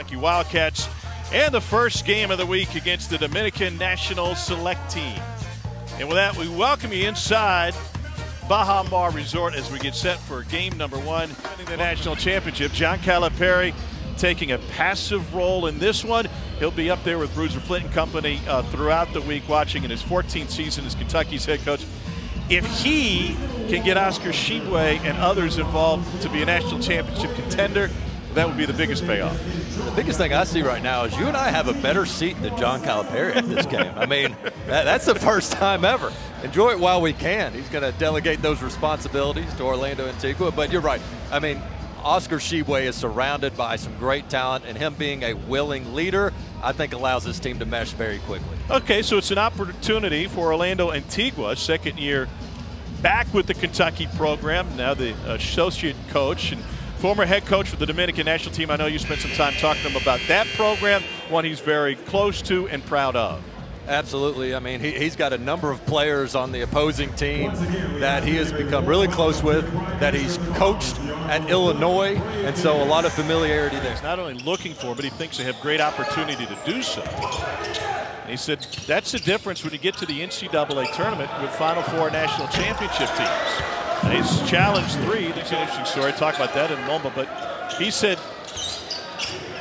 Kentucky Wildcats, and the first game of the week against the Dominican National Select Team. And with that, we welcome you inside Baha Mar Resort as we get set for game number one, winning the national championship. John Calipari taking a passive role in this one. He'll be up there with Bruiser Flint and company uh, throughout the week, watching in his 14th season as Kentucky's head coach. If he can get Oscar Tshiebwe and others involved to be a national championship contender, that would be the biggest payoff. The biggest thing I see right now is you and I have a better seat than John Calipari at this game. I mean, that, that's the first time ever. Enjoy it while we can. He's going to delegate those responsibilities to Orlando Antigua. But you're right. I mean, Oscar Tshiebwe is surrounded by some great talent, and him being a willing leader, I think allows this team to mesh very quickly. Okay, so it's an opportunity for Orlando Antigua, second year back with the Kentucky program, now the associate coach and former head coach for the Dominican national team. I know you spent some time talking to him about that program, one he's very close to and proud of. Absolutely. I mean, he, has got a number of players on the opposing team that he has become really close with, that he's coached at Illinois, and so a lot of familiarity there. He's not only looking for, but he thinks they have great opportunity to do so. And he said that's the difference when you get to the NCAA tournament with Final Four national championship teams. And he's challenged three. That's an interesting story. Talk about that in a moment. But he said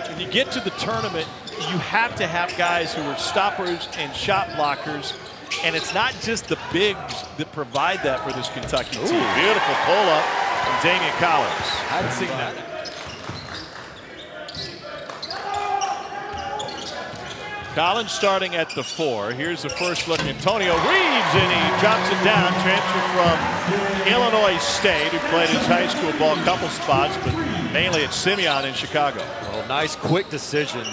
when you get to the tournament, you have to have guys who are stoppers and shot blockers. And it's not just the bigs that provide that for this Kentucky team. Ooh. Beautiful pull up from Daimion Collins. I hadn't seen that. Collins starting at the four. Here's the first look. Antonio Reeves, and he drops it down. Transfer from Illinois State, who played his high school ball a couple spots, but mainly at Simeon in Chicago. Well, nice quick decision.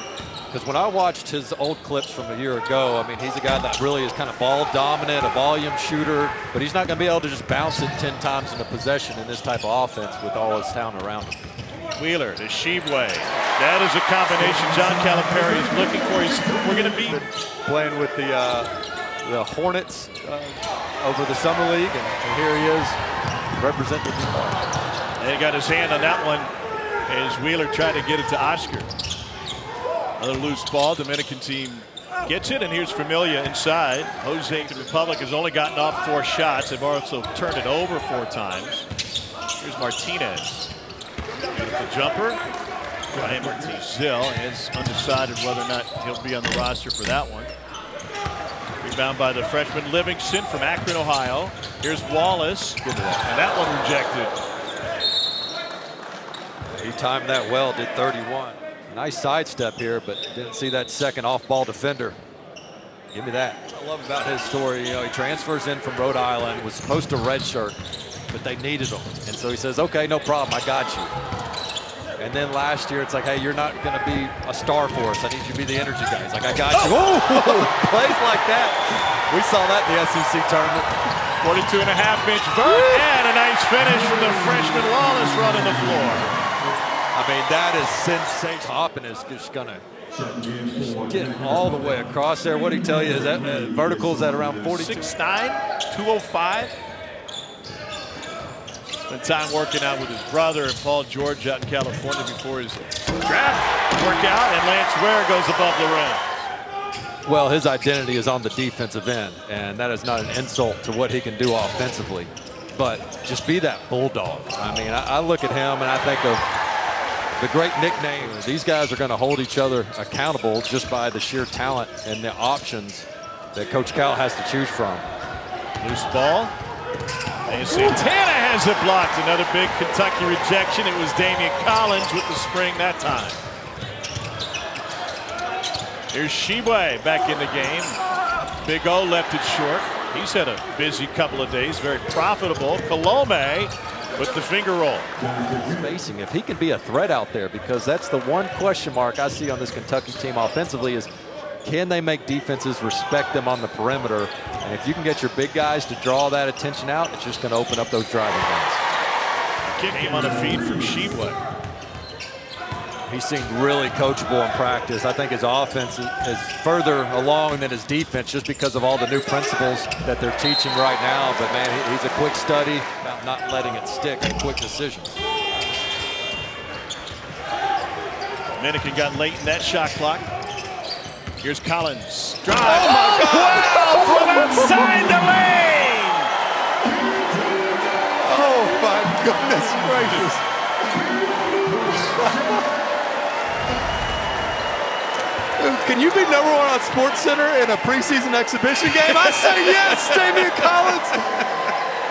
Because when I watched his old clips from a year ago, I mean, he's a guy that really is kind of ball dominant, a volume shooter, but he's not going to be able to just bounce it 10 times in a possession in this type of offense with all his talent around him. Wheeler to Tshiebwe. That is a combination John Calipari is looking for. He's, we're going to be playing with the uh, the Hornets uh, over the summer league, and, and here he is representing the He got his hand on that one as Wheeler tried to get it to Oscar. Another loose ball. Dominican team gets it, and here's Familia inside. Jose the Republic has only gotten off four shots. They've also turned it over four times. Here's Martinez. Beautiful jumper. Ryan Martizil is undecided whether or not he'll be on the roster for that one. Rebound by the freshman Livingston from Akron, Ohio. Here's Wallace. And that one rejected. He timed that well, did 31. Nice sidestep here, but didn't see that second off-ball defender. Give me that. I love about his story, you know, he transfers in from Rhode Island, was supposed to redshirt, but they needed him. And so he says, okay, no problem, I got you. And then last year, it's like, hey, you're not going to be a star for us. I need you to be the energy guy. He's like, I got you. Oh, plays like that. We saw that in the SEC tournament. 42 and a half inch vert and a nice finish from the freshman Wallace running the floor. I mean, that is sensational. Toppin is just going to get all the way across there. What did he tell you? Is that uh, verticals at around 42? 6'9", 205. Spent time working out with his brother and Paul George out in California before his draft workout, and Lance Ware goes above the rim. Well, his identity is on the defensive end, and that is not an insult to what he can do offensively. But just be that bulldog. I mean, I, I look at him and I think of the great nickname. These guys are going to hold each other accountable just by the sheer talent and the options that Coach Cal has to choose from. Loose ball. And Santana has it blocked. Another big Kentucky rejection. It was Daimion Collins with the spring that time. Here's Tshiebwe back in the game. Big O left it short. He's had a busy couple of days, very profitable. Colome with the finger roll. Spacing, if he can be a threat out there, because that's the one question mark I see on this Kentucky team offensively is can they make defenses respect them on the perimeter? And if you can get your big guys to draw that attention out, it's just going to open up those driving lanes. Kick came on a feed from Tshiebwe. He seemed really coachable in practice. I think his offense is further along than his defense just because of all the new principles that they're teaching right now. But, man, he's a quick study about not letting it stick and quick decisions. Dominican got late in that shot clock. Here's Collins. Drive. Oh my God. Wow, from outside the lane. Oh my goodness gracious. Can you be number one on Sports Center in a preseason exhibition game? I say yes, Daimion Collins.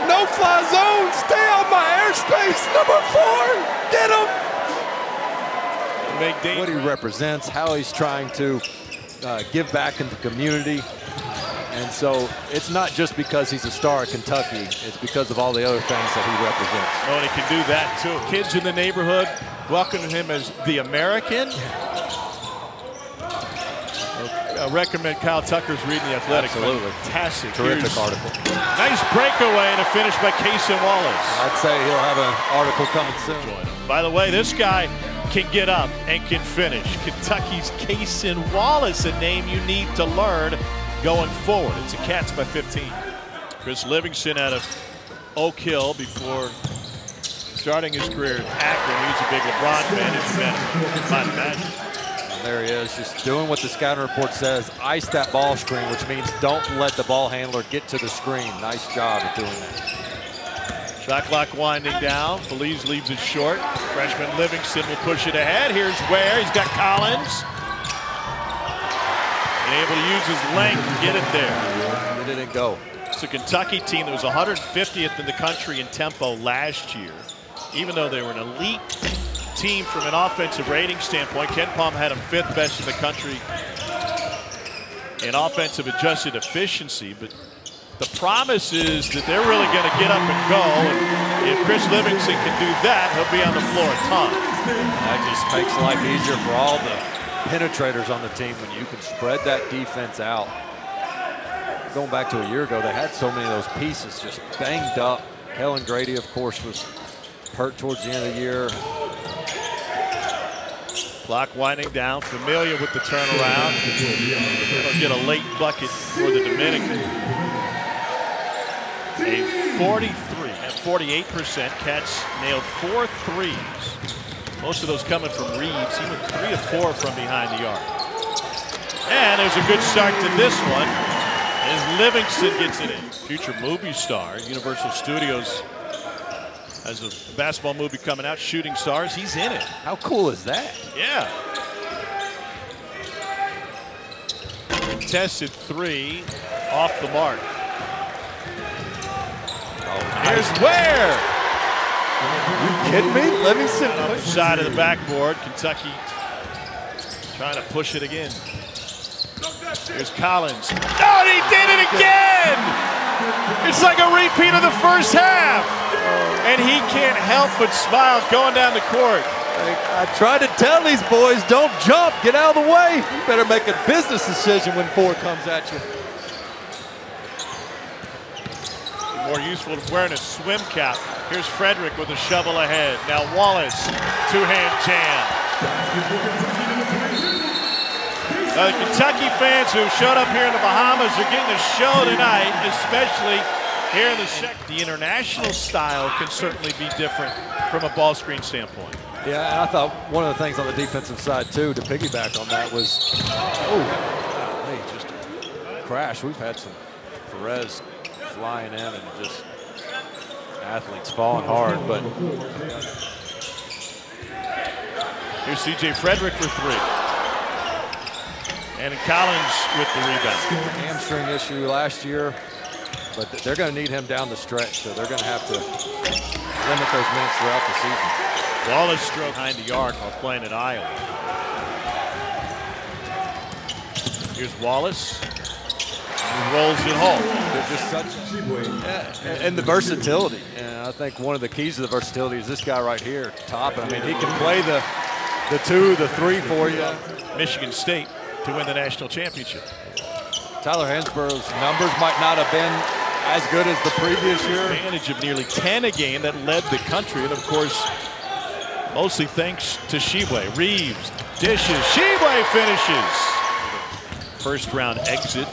No fly zone. Stay on my airspace. Number four. Get him. What he represents, how he's trying to uh, give back in the community. And so it's not just because he's a star at Kentucky, it's because of all the other things that he represents. Oh, and he can do that too. Kids in the neighborhood welcoming him as the American. I recommend Kyle Tucker's reading the Athletic. Absolutely. Fantastic. Terrific Here's- article. Nice breakaway and a finish by Cason Wallace. I'd say he'll have an article coming soon. By the way, this guy can get up and can finish. Kentucky's Cason Wallace, a name you need to learn going forward. It's a Cats by 15. Chris Livingston out of Oak Hill before starting his career at Akron. He's a big LeBron fan, as you might- might imagine. There he is, just doing what the scouting report says. Ice that ball screen, which means don't let the ball handler get to the screen. Nice job of doing that. Shot clock winding down. Feliz leaves it short. Freshman Livingston will push it ahead. Here's Ware. He's got Collins. And able to use his length to get it there. It didn't go. It's a Kentucky team that was 150th in the country in tempo last year. Even though they were an elite team from an offensive rating standpoint, KenPom had them fifth best in the country in offensive adjusted efficiency. But the promise is that they're really going to get up and go. And if Chris Livingston can do that, he'll be on the floor a ton. That just makes life easier for all the penetrators on the team when you can spread that defense out. Going back to a year ago, they had so many of those pieces just banged up. Kellan Grady, of course, was hurt towards the end of the year. Clock winding down. Familiar with the turnaround. They'll get a late bucket for the Dominican. A 43 at 48%. Cats nailed four threes. Most of those coming from Reeves. He went three of four from behind the arc. And there's a good start to this one as Livingston gets it in. Future movie star, Universal Studios has a basketball movie coming out, Shooting Stars. He's in it. How cool is that? Yeah. Contested three off the mark. Oh, Here's Ware. you kidding me? Livingston On the side of the backboard. Kentucky trying to push it again. Here's Collins. Oh, he did it again! It's like a repeat of the first half. And he can't help but smile going down the court. I tried to tell these boys, don't jump, get out of the way. You better make a business decision when four comes at you. More useful to wearing a swim cap. Here's Frederick with a shovel ahead. Now Wallace, two-hand jam. Uh, the Kentucky fans who showed up here in the Bahamas are getting a show tonight, especially here in the second. The international style can certainly be different from a ball screen standpoint. Yeah, and I thought one of the things on the defensive side too, to piggyback on that was, oh, hey, just a crash. We've had some Perez flying in and just athletes falling hard, but Here's C.J. Frederick for three. And Collins with the rebound. hamstring issue last year, but they're going to need him down the stretch, so they're going to have to limit those minutes throughout the season. Wallace stroke behind the arc while playing at Iowa. Here's Wallace. He rolls it home. They're just such, yeah, and the versatility. And I think one of the keys to the versatility is this guy right here, top. I mean, he can play the the two, the three for you. Michigan State to win the national championship. Tyler Hansbrough's numbers might not have been as good as the previous year. Advantage of nearly 10 a game that led the country. And of course, mostly thanks to Tshiebwe. Reeves dishes. Tshiebwe finishes. First round exit.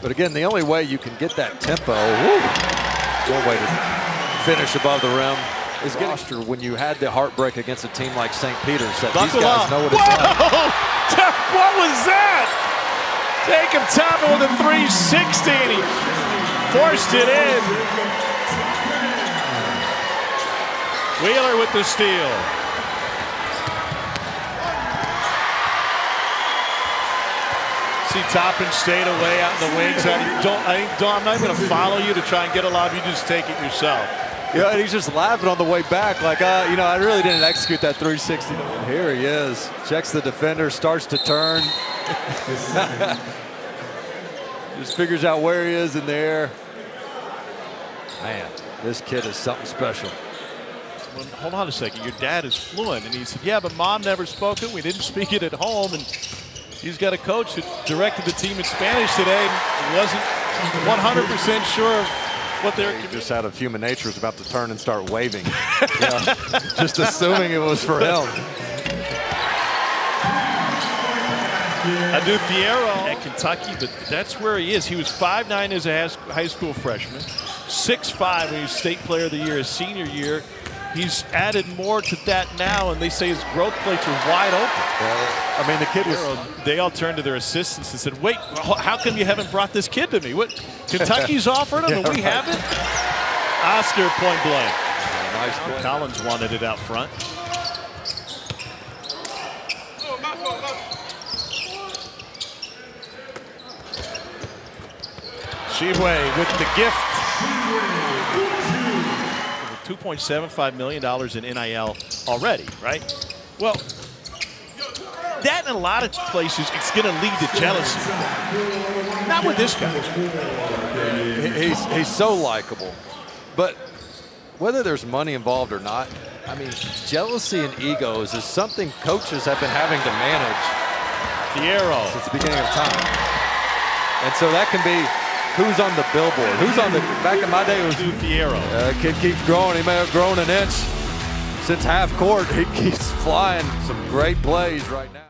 But again, the only way you can get that tempo, woo, one way to finish above the rim is getting roster when you had the heartbreak against a team like St. Peter's that Buckle these guys up. know what it's like. What was that? Jacob Toppin with a 360 and he forced it in. Wheeler with the steal. See Toppin stayed away out in the wings. I don't, I don't, I'm not going to follow you to try and get a lob. You just take it yourself. Yeah, and he's just laughing on the way back, like, uh, you know, I really didn't execute that 360. Here he is. Checks the defender, starts to turn. just figures out where he is in the air. Man, this kid is something special. Well, hold on a second. Your dad is fluent. And he said, yeah, but mom never spoke it. We didn't speak it at home. And he's got a coach that directed the team in Spanish today and wasn't 100% sure of what they're He just out of human nature is about to turn and start waving. Yeah, just assuming it was for him. Adou Thiero at Kentucky, but that's where he is. He was 5'9 as a high school freshman, 6'5 when he was state player of the year his senior year. He's added more to that now, and they say his growth plates are wide open. I mean, the kid was. They all turned to their assistants and said, "Wait, how come you haven't brought this kid to me? What Kentucky's offered him, and we right. haven't?" Oscar point blank. Nice play. Collins wanted it out front. Tshiebwe with the gift. $2.75 million in NIL already, right? Well, that in a lot of places, it's going to lead to jealousy. Not with this guy. He's, he's so likable. But whether there's money involved or not, I mean, jealousy and egos is something coaches have been having to manage Thiero. since the beginning of time. And so that can be who's on the billboard, who's on the, back in my day it was, to Thiero. uh, kid keeps growing, he may have grown an inch since half court, he keeps flying some great plays right now.